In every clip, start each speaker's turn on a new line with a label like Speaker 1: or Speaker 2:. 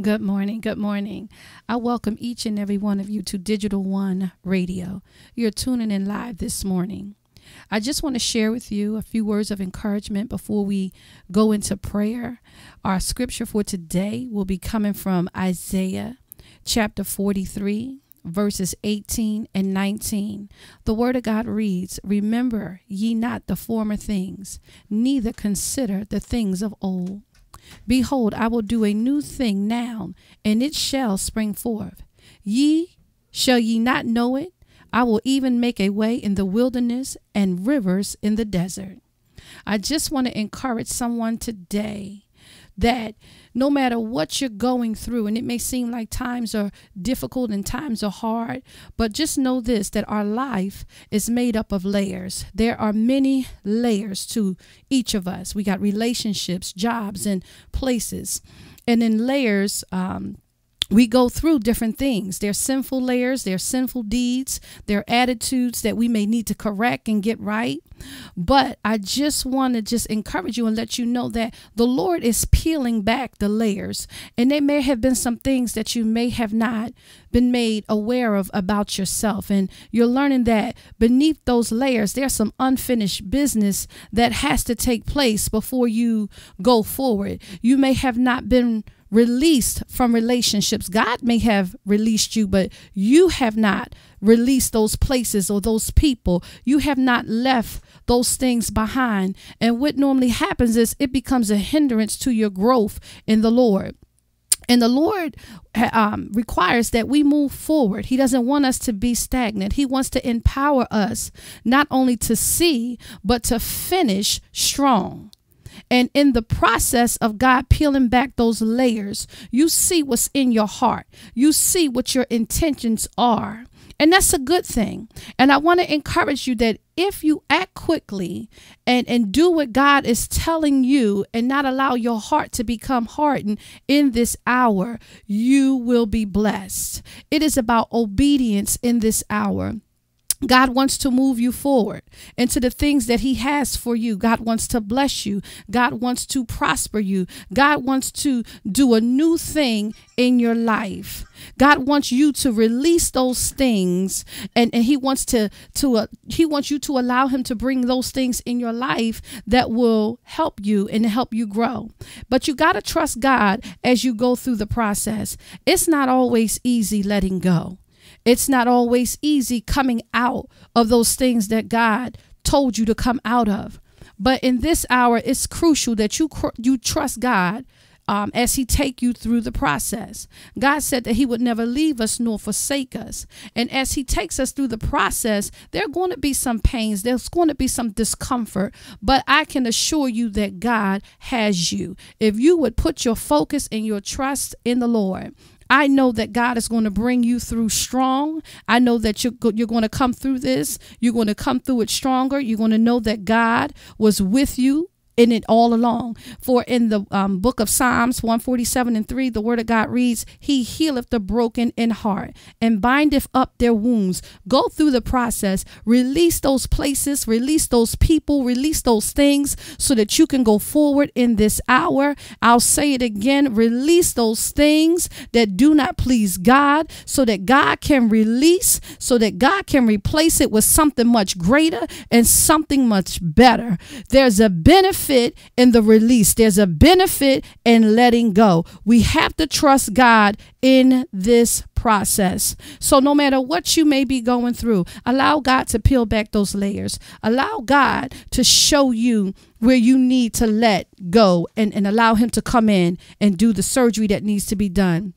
Speaker 1: Good morning. Good morning. I welcome each and every one of you to Digital One Radio. You're tuning in live this morning. I just want to share with you a few words of encouragement before we go into prayer. Our scripture for today will be coming from Isaiah chapter 43, verses 18 and 19. The word of God reads, Remember ye not the former things, neither consider the things of old. Behold, I will do a new thing now, and it shall spring forth. Ye shall ye not know it? I will even make a way in the wilderness and rivers in the desert. I just want to encourage someone today that no matter what you're going through, and it may seem like times are difficult and times are hard, but just know this that our life is made up of layers. There are many layers to each of us. We got relationships, jobs, and places. And in layers, um, we go through different things. There's sinful layers, there's sinful deeds, there are attitudes that we may need to correct and get right. But I just want to just encourage you and let you know that the Lord is peeling back the layers. And there may have been some things that you may have not been made aware of about yourself. And you're learning that beneath those layers, there's some unfinished business that has to take place before you go forward. You may have not been released from relationships. God may have released you, but you have not released those places or those people. You have not left those things behind. And what normally happens is it becomes a hindrance to your growth in the Lord. And the Lord um, requires that we move forward. He doesn't want us to be stagnant. He wants to empower us not only to see, but to finish strong. And in the process of God peeling back those layers, you see what's in your heart. You see what your intentions are. And that's a good thing. And I want to encourage you that if you act quickly and, and do what God is telling you and not allow your heart to become hardened in this hour, you will be blessed. It is about obedience in this hour. God wants to move you forward into the things that He has for you. God wants to bless you. God wants to prosper you. God wants to do a new thing in your life. God wants you to release those things and, and He wants to to uh, He wants you to allow Him to bring those things in your life that will help you and help you grow. But you got to trust God as you go through the process. It's not always easy letting go. It's not always easy coming out of those things that God told you to come out of. But in this hour, it's crucial that you you trust God um, as He take you through the process. God said that He would never leave us nor forsake us, and as He takes us through the process, there are going to be some pains. There's going to be some discomfort, but I can assure you that God has you. If you would put your focus and your trust in the Lord, I know that God is going to bring you through strong. I know that you're, you're going to come through this. You're going to come through it stronger. You're going to know that God was with you in it all along. For in the um, book of Psalms 147 and 3, the word of God reads, He healeth the broken in heart and bindeth up their wounds. Go through the process, release those places, release those people, release those things so that you can go forward in this hour. I'll say it again release those things that do not please God so that God can release, so that God can replace it with something much greater and something much better. There's a benefit benefit in the release, there's a benefit in letting go. We have to trust God in this process. So, no matter what you may be going through, allow God to peel back those layers. Allow God to show you where you need to let go and, and allow Him to come in and do the surgery that needs to be done.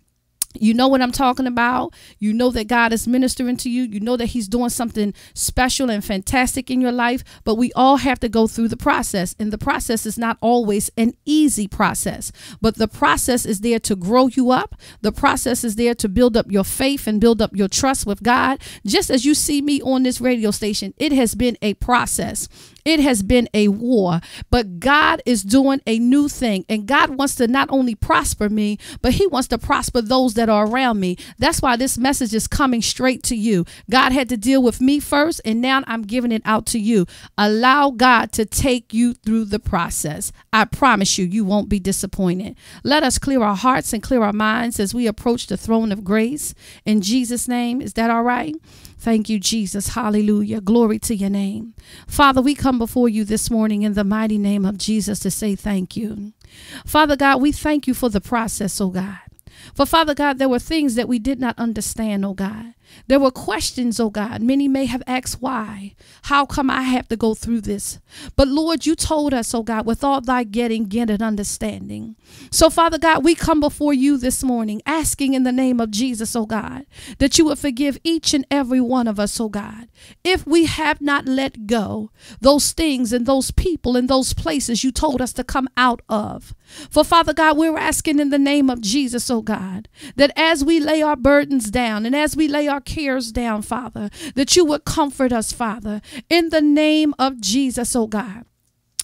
Speaker 1: You know what I'm talking about. You know that God is ministering to you. You know that He's doing something special and fantastic in your life. But we all have to go through the process. And the process is not always an easy process. But the process is there to grow you up. The process is there to build up your faith and build up your trust with God. Just as you see me on this radio station, it has been a process. It has been a war. But God is doing a new thing. And God wants to not only prosper me, but He wants to prosper those that are around me. That's why this message is coming straight to you. God had to deal with me first, and now I'm giving it out to you. Allow God to take you through the process. I promise you, you won't be disappointed. Let us clear our hearts and clear our minds as we approach the throne of grace. In Jesus' name, is that all right? Thank you, Jesus. Hallelujah. Glory to your name. Father, we come before you this morning in the mighty name of Jesus to say thank you. Father God, we thank you for the process, oh God. For Father God, there were things that we did not understand, oh God. There were questions, oh God. Many may have asked why. How come I have to go through this? But Lord, you told us, oh God, with all thy getting, get an understanding. So, Father God, we come before you this morning asking in the name of Jesus, oh God, that you would forgive each and every one of us, oh God, if we have not let go those things and those people and those places you told us to come out of. For Father God, we're asking in the name of Jesus, oh God, that as we lay our burdens down and as we lay our cares down, Father, that you would comfort us, Father, in the name of Jesus, oh God.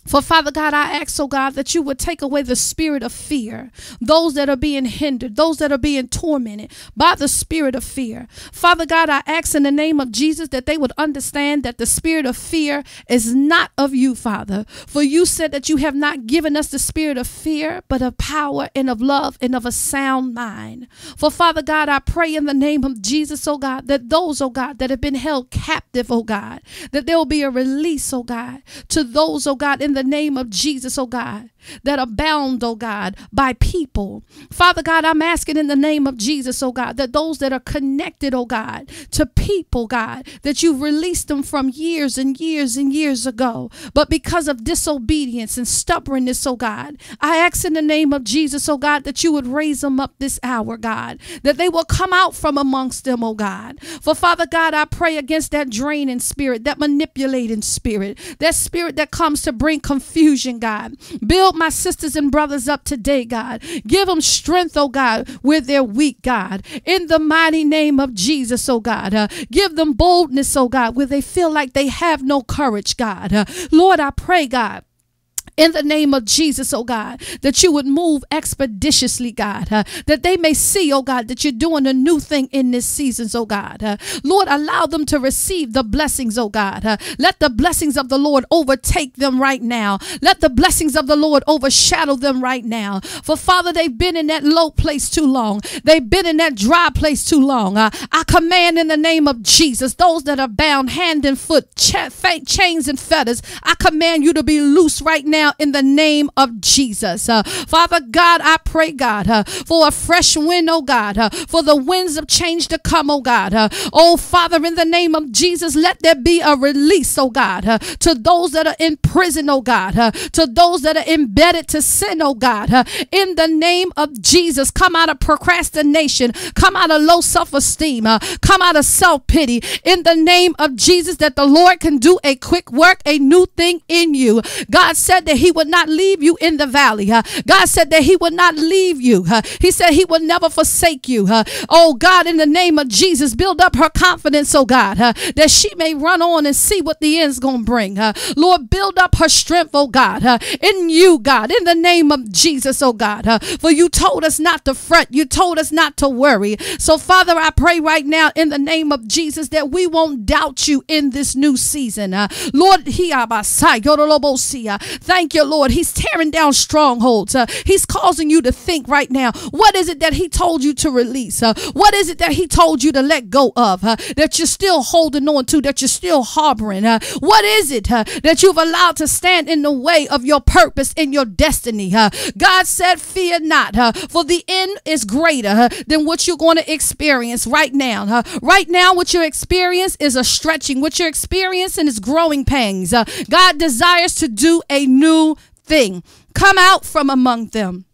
Speaker 1: For Father God, I ask, oh God, that you would take away the spirit of fear, those that are being hindered, those that are being tormented by the spirit of fear. Father God, I ask in the name of Jesus that they would understand that the spirit of fear is not of you, Father. For you said that you have not given us the spirit of fear, but of power and of love and of a sound mind. For Father God, I pray in the name of Jesus, oh God, that those, oh God, that have been held captive, oh God, that there will be a release, oh God, to those, oh God, in in the name of Jesus, oh God that are bound, oh God, by people. Father God, I'm asking in the name of Jesus, oh God, that those that are connected, oh God, to people, God, that you've released them from years and years and years ago. But because of disobedience and stubbornness, oh God, I ask in the name of Jesus, oh God, that you would raise them up this hour, God, that they will come out from amongst them, oh God. For Father God, I pray against that draining spirit, that manipulating spirit, that spirit that comes to bring confusion, God. Build my sisters and brothers up today, God. Give them strength, oh God, where they're weak, God. In the mighty name of Jesus, oh God. Uh, give them boldness, oh God, where they feel like they have no courage, God. Uh, Lord, I pray, God in the name of Jesus, oh God, that you would move expeditiously, God, uh, that they may see, oh God, that you're doing a new thing in this season, oh God. Uh, Lord, allow them to receive the blessings, oh God. Uh, let the blessings of the Lord overtake them right now. Let the blessings of the Lord overshadow them right now. For Father, they've been in that low place too long. They've been in that dry place too long. I command in the name of Jesus, those that are bound hand and foot, cha- chains and fetters, I command you to be loose right now now in the name of Jesus. Uh, Father God, I pray, God, uh, for a fresh wind, oh God, uh, for the winds of change to come, oh God. Uh, oh Father, in the name of Jesus, let there be a release, oh God, uh, to those that are in prison, oh God, uh, to those that are embedded to sin, oh God. in the name of Jesus, come out of procrastination, come out of low self esteem, come out of self pity. In the name of Jesus, that the Lord can do a quick work, a new thing in you. God said that he would not leave you in the valley. God said that he would not leave you. He said he would never forsake you. Oh God, in the name of Jesus, build up her confidence, oh God, that she may run on and see what the end's going to bring. Lord, build up her strength, oh God, in you, God, in the name of Jesus, oh God. For you told us not to fret. You told us not to worry. So, Father, I pray right now in the name of Jesus that we won't doubt you in this new season. Lord, thank Thank you, Lord. He's tearing down strongholds. Uh, he's causing you to think right now. What is it that He told you to release? Uh, what is it that He told you to let go of? Uh, that you're still holding on to, that you're still harboring? Uh, what is it uh, that you've allowed to stand in the way of your purpose and your destiny? Uh, God said, Fear not, for the end is greater than what you're going to experience right now. right now, what you're experiencing is a stretching. What you're experiencing is growing pangs. God desires to do a new thing. Come out from among them.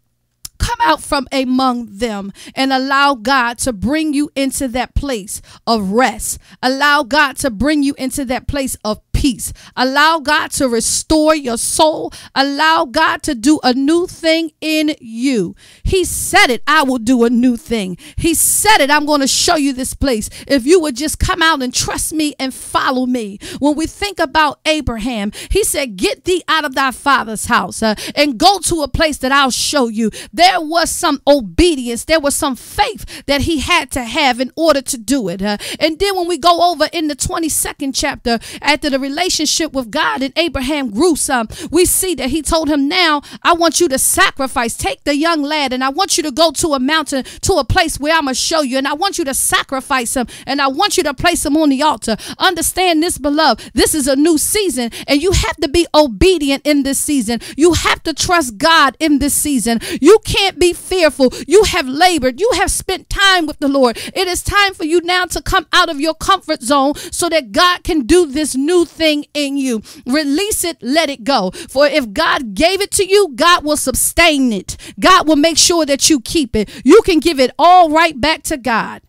Speaker 1: Come out from among them and allow God to bring you into that place of rest. Allow God to bring you into that place of peace. Allow God to restore your soul. Allow God to do a new thing in you. He said it, I will do a new thing. He said it, I'm going to show you this place. If you would just come out and trust me and follow me. When we think about Abraham, he said, Get thee out of thy father's house uh, and go to a place that I'll show you. There was some obedience, there was some faith that he had to have in order to do it. Uh, and then when we go over in the 22nd chapter, after the relationship with God and Abraham grew some, we see that he told him, Now I want you to sacrifice. Take the young lad and I want you to go to a mountain, to a place where I'm going to show you. And I want you to sacrifice him and I want you to place him on the altar. Understand this, beloved. This is a new season and you have to be obedient in this season. You have to trust God in this season. You can't be fearful. You have labored, you have spent time with the Lord. It is time for you now to come out of your comfort zone so that God can do this new thing thing in you. Release it, let it go. For if God gave it to you, God will sustain it. God will make sure that you keep it. You can give it all right back to God.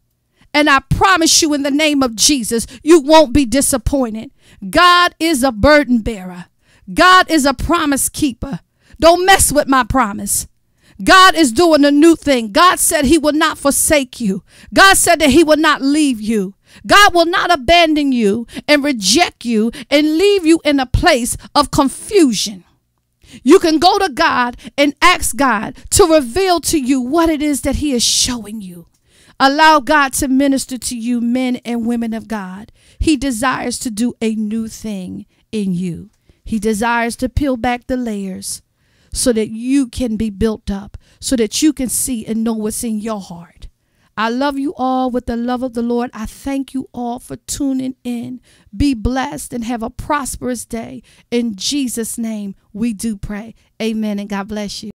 Speaker 1: And I promise you, in the name of Jesus, you won't be disappointed. God is a burden bearer, God is a promise keeper. Don't mess with my promise. God is doing a new thing. God said he will not forsake you. God said that he will not leave you. God will not abandon you and reject you and leave you in a place of confusion. You can go to God and ask God to reveal to you what it is that He is showing you. Allow God to minister to you, men and women of God. He desires to do a new thing in you. He desires to peel back the layers so that you can be built up, so that you can see and know what's in your heart. I love you all with the love of the Lord. I thank you all for tuning in. Be blessed and have a prosperous day. In Jesus' name, we do pray. Amen and God bless you.